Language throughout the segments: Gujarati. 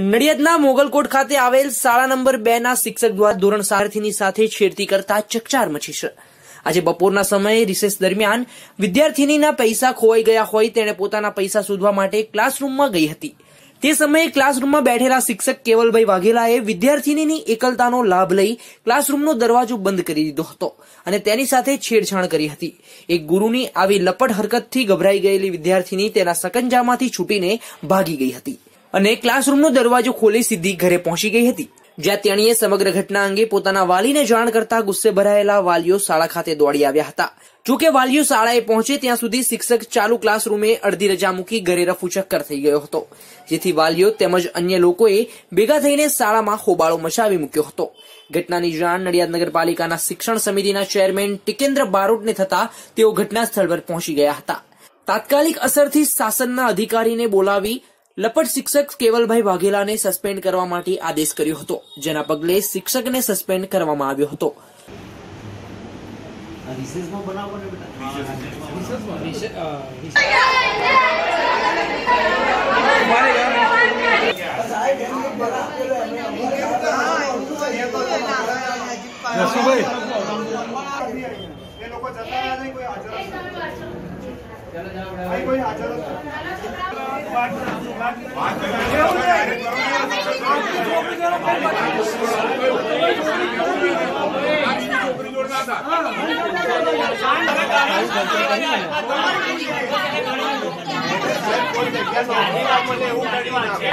નડિયાદના મોગલકોટ ખાતે આવેલ શાળા નંબર બે ના શિક્ષક દ્વારા ધોરણ સારથીની સાથે છેડતી કરતા ચકચાર મચી છે. આજે બપોરના સમયે રિસેસ દરમિયાન વિદ્યાર્થીનીના પૈસા ખોવાઈ ગયા હોય તેણે પોતાના પૈસા શોધવા માટે ક્લાસરૂમમાં ગઈ હતી. તે સમયે ક્લાસરૂમમાં બેઠેલા શિક્ષક કેવલભાઈ વાઘેલાએ વિદ્યાર્થીનીની એકલતાનો લાભ લઈ ક્લાસરૂમનો દરવાજો બંધ કરી દીધો હતો અને તેની સાથે છેડછાણ કરી હતી. એક ગુરુની આવી લપટ હરકતથી ગભરાઈ ગયેલી વિદ્યાર્થીની તેના સકંજામાંથી છૂટીને ભાગી ગઈ હતી. અને ક્લાસરૂમનો દરવાજો ખોલી સીધી ઘરે પહોંચી ગઈ હતી. જ્યાં તેણીએ સમગ્ર ઘટના અંગે પોતાના વાલીને જાણ કરતા ગુસ્સે ભરાયેલા વાલીઓ શાળા ખાતે દોડી આવ્યા હતા. જોકે વાલીઓ શાળાએ પહોંચે ત્યાં સુધી શિક્ષક ચાલુ ક્લાસરૂમે અડધી રજા મૂકી ઘરે રફુ ચક્કર થઈ ગયો હતો. જેથી વાલીઓ તેમજ અન્ય લોકોએ ભેગા થઈને શાળામાં હોબાળો મચાવી મૂક્યો હતો. ઘટનાની જાણ નડિયાદ નગરપાલિકાના શિક્ષણ સમિતિના ચેરમેન ટિકેન્દ્ર બારોટને થતા તેઓ ઘટના સ્થળ પર પહોંચી ગયા હતા. તાત્કાલિક અસરથી શાસનના અધિકારીને બોલાવી લપટ શિક્ષક કેવલભાઈ વાઘેલાને સસ્પેન્ડ કરવા માટે આદેશ કર્યો હતો જેના પગલે શિક્ષકને સસ્પેન્ડ કરવામાં આવ્યો હતો. એ લોકો જતા નહીં કોઈ હાજર કોઈ હાજર એવું નથી.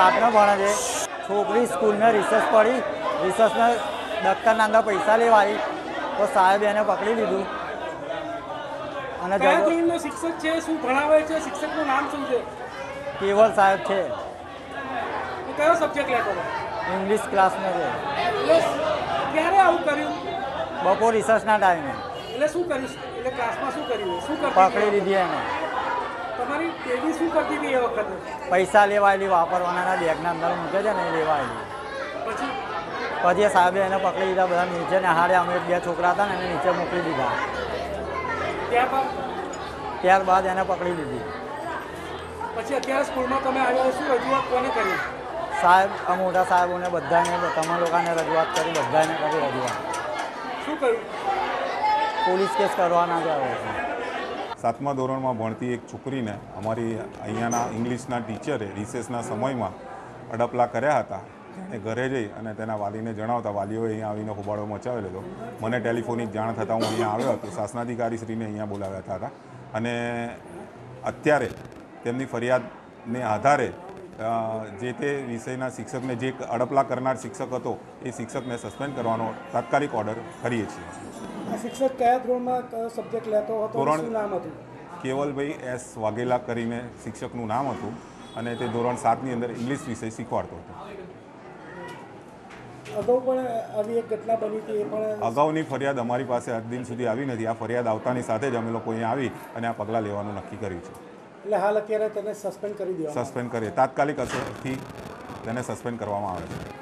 ધોરણ ને ભણે છે. છોકરી સ્કૂલને રિસર્ચ પડી. રિસર્ચમાં દફતરના અંદર પૈસા લેવા આવી તો સાહેબ એને પકડી લીધું. અને શિક્ષક છે? શું ભણાવે છે? શિક્ષકનું નામ શું છે? કેવલ સાહેબ છે. કયો સબ્જેક્ટ લેતો ઇંગ્લિશ ક્લાસમાં છે. ક્યારે આવું કર્યું? બપોર રિસર્ચના ટાઈમે એટલે શું કર્યું? એટલે ક્લાસમાં શું કર્યું? શું પકડી લીધી એને. તમારી પેઢી શું કરતી હતી એ વખતે? પૈસા લેવાયેલી વાપરવાના બેગના અંદર મૂકે છે ને એ લેવાયેલી. પછી? પછી એ સાહેબે એને પકડી લીધા બધા નીચે ને હારે અમે બે છોકરા હતા ને એને નીચે મોકલી દીધા. ત્યારબાદ? એને પકડી લીધી. પછી અત્યારે સ્કૂલમાં તમે આવ્યા શું રજૂઆત કોને કરી? સાહેબ આ મોટા સાહેબોને બધાને તમે લોકોને રજૂઆત કરી બધાને કરી રજૂઆત. શું કર્યું? પોલીસ કેસ કરવાના જ આવે છે. સાતમા ધોરણમાં ભણતી એક છોકરીને અમારી અહીંયાના ઇંગ્લિશના ટીચરે રિસેસના સમયમાં અડપલા કર્યા હતા. એ ઘરે જઈ અને તેના વાલીને જણાવતા, વાલીઓએ અહીંયા આવીને હોબાળો મચાવેલો હતો મને ટેલિફોનિક જાણ થતાં હું અહીંયા આવ્યો હતો. શાસનાધિકારીશ્રીને અહીંયા બોલાવ્યા હતા. અને અત્યારે તેમની ફરિયાદને આધારે જે તે વિષયના શિક્ષકને જે અડપલા કરનાર શિક્ષક હતો એ શિક્ષકને સસ્પેન્ડ કરવાનો તાત્કાલિક ઓર્ડર કરીએ છીએ. શિક્ષક કયા ધોરણમાં સબ્જેક્ટ લેતો હતો ધોરણ- નામ હતું? કેવલભાઈ એસ વાઘેલા કરીને શિક્ષકનું નામ હતું અને તે ધોરણ સાતની અંદર ઇંગ્લિશ વિષય શીખવાડતો હતો. અગાઉ પણ આવી એક ઘટના બની હતી એ પણ અગાઉની ફરિયાદ અમારી પાસે આજ દિન સુધી આવી નથી. આ ફરિયાદ આવતાની સાથે જ અમે લોકો અહીંયા આવી અને આ પગલાં લેવાનું નક્કી કર્યું છે. એટલે હાલ અત્યારે તેને સસ્પેન્ડ કરી દેવા સસ્પેન્ડ કરીએ. તાત્કાલિક અસરથી તેને સસ્પેન્ડ કરવામાં આવે છે.